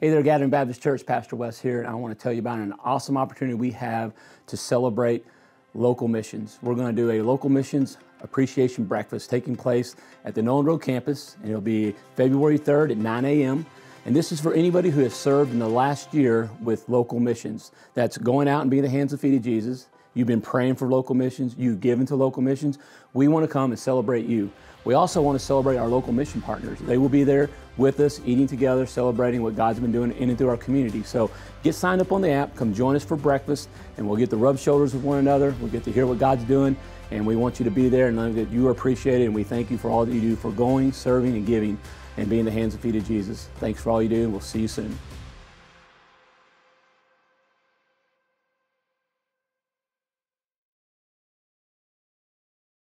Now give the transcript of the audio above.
Hey there, Gathering Baptist Church, Pastor Wes here, and I want to tell you about an awesome opportunity we have to celebrate local missions. We're going to do a local missions appreciation breakfast taking place at the Nolan Road campus, and it'll be February 3rd at 9 a.m. And this is for anybody who has served in the last year with local missions. That's going out and being the hands and feet of Jesus. You've been praying for local missions, you've given to local missions. We want to come and celebrate you. We also want to celebrate our local mission partners. They will be there with us, eating together, celebrating what God's been doing in and through our community. So get signed up on the app, come join us for breakfast, and we'll get to rub shoulders with one another. We'll get to hear what God's doing, and we want you to be there and know that you are appreciated, and we thank you for all that you do for going, serving, and giving, and being the hands and feet of Jesus. Thanks for all you do, and we'll see you soon.